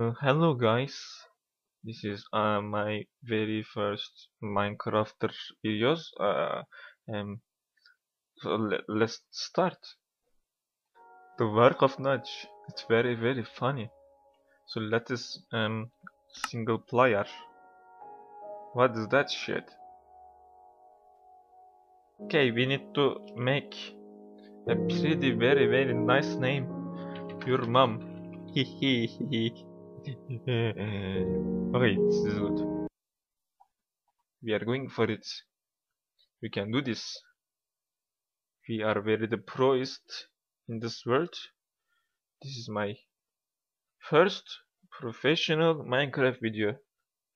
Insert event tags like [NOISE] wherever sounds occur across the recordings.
Uh, hello guys, this is uh, my very first Minecrafter videos. Uh, um, so le let's start. The work of Notch. It's very very funny. So let us um single player. What is that shit? Okay, we need to make a pretty very very nice name. Your mom. [LAUGHS] Hehehe. [LAUGHS] okay, this is good. We are going for it. We can do this. We are very the proest in this world. This is my first professional Minecraft video.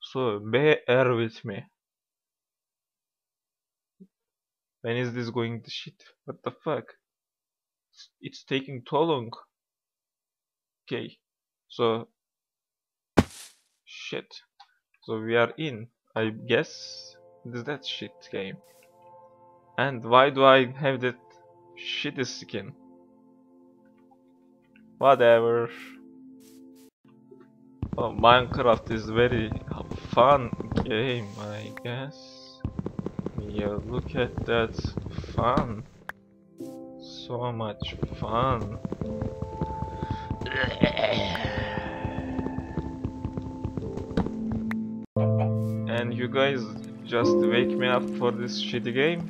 So bear with me. When is this going to shit? What the fuck? It's taking too long. Okay, so shit. So we are in, I guess. Is that shit game? And why do I have that shitty skin? Whatever. Oh, Minecraft is very fun game, I guess. Yeah, look at that fun. So much fun. [CLEARS THROAT] You guys just wake me up for this shitty game?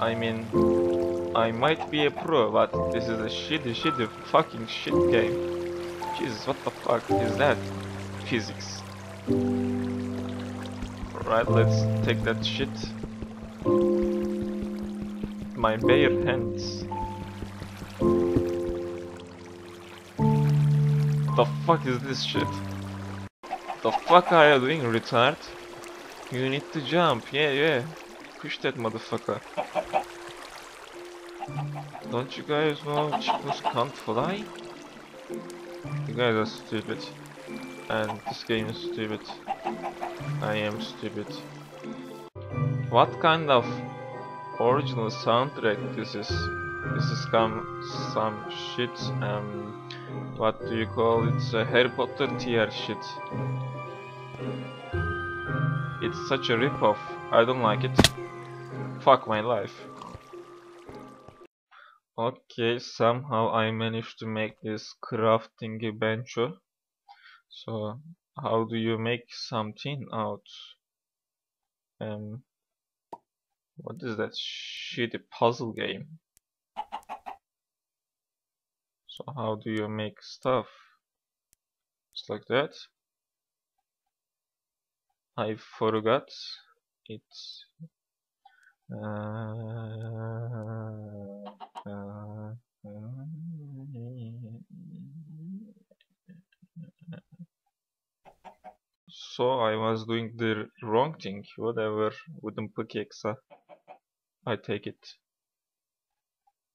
I mean, I might be a pro, but this is a shitty, shitty, fucking shit game. Jesus, what the fuck is that? Physics. Right, let's take that shit. My bare hands. The fuck is this shit? The fuck are you doing, retard? You need to jump, yeah, yeah. Push that motherfucker. Don't you guys know chickens can't fly? You guys are stupid. And this game is stupid. I am stupid. What kind of original soundtrack this is? This is some, some shit, um, what do you call it? It's A Harry Potter tier shit. It's such a rip-off. I don't like it. Fuck my life. Okay, somehow I managed to make this crafting bencho. So, how do you make something out? Um, what is that shitty puzzle game? So how do you make stuff? Just like that. I forgot it's uh, uh, so I was doing the wrong thing, whatever, wooden pickaxe. I take it.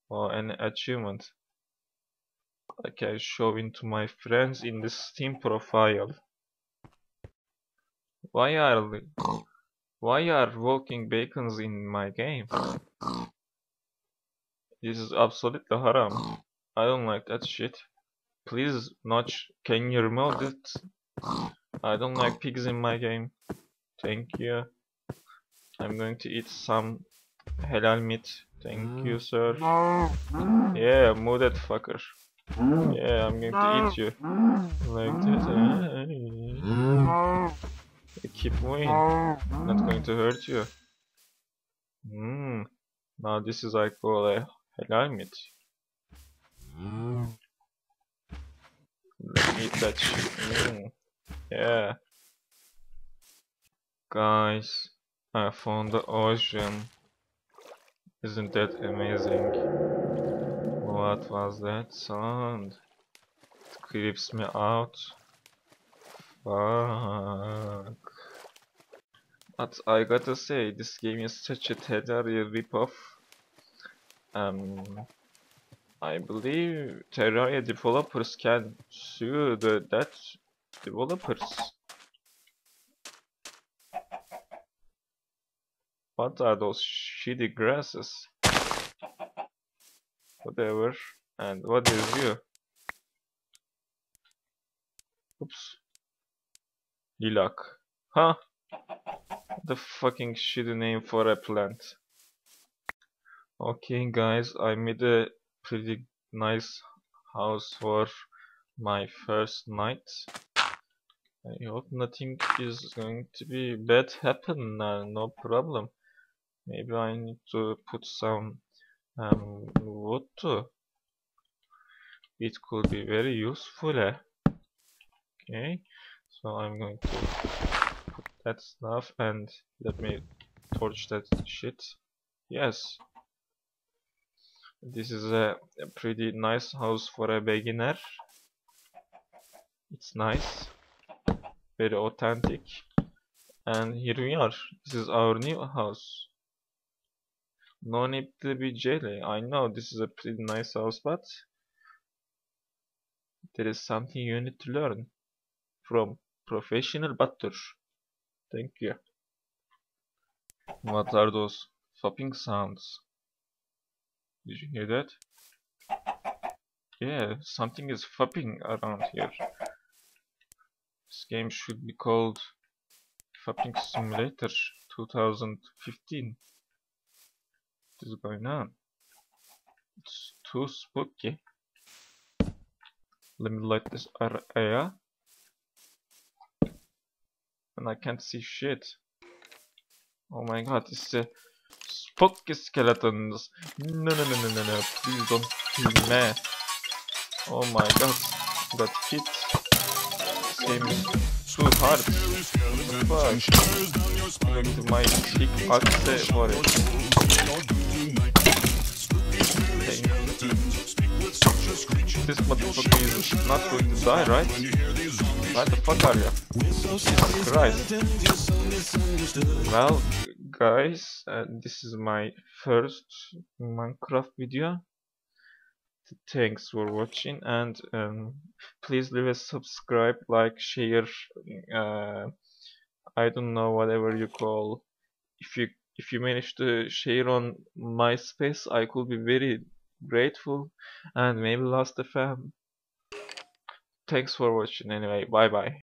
Or an achievement. I can show into my friends in the Steam profile. Why are why are walking bacons in my game? This is absolutely haram. I don't like that shit. Please, Notch, can you remove it? I don't like pigs in my game. Thank you. I'm going to eat some halal meat. Thank you, sir. Yeah, move that fucker. Yeah, I'm going to eat you. Like that. Keep moving. I'm not going to hurt you. Mmm. Now this is I call a halal meat. Let me touch. Mm. Yeah. Guys, I found the ocean. Isn't that amazing? What was that sound? It creeps me out. Fuck. But I gotta say, this game is such a Terraria ripoff. Um, I believe Terraria developers can sue the that developers. What are those shitty grasses? Whatever. And what is you? Oops. Lilac. Huh? The fucking shitty name for a plant. Okay guys, I made a pretty nice house for my first night. I hope nothing is going to be bad happen now, no problem. Maybe I need to put some um, wood too. It could be very useful. Eh? Okay, so I'm going to that stuff and let me torch that shit. Yes, this is a, a pretty nice house for a beginner. It's nice. Very authentic. And here we are. This is our new house. No need to be jelly. I know this is a pretty nice house but there is something you need to learn from professional Batur thank you what are those popping sounds did you hear that yeah something is popping around here this game should be called Fapping Simulator 2015. What is going on? It's too spooky. Let me light this area. And I can't see shit. Oh my god, is a spooky skeletons. No, no, no, no, no, no. Please don't kill me. Oh my god, that hit is too hard. What the fuck? I'm my cheek akse for. This motherfucker is not going to die, right? Why the fuck are you? Christ. Well, guys, uh, this is my first Minecraft video thanks for watching and um, please leave a subscribe like share uh, I don't know whatever you call if you if you manage to share on MySpace I could be very grateful and maybe Last FM thanks for watching anyway. Bye bye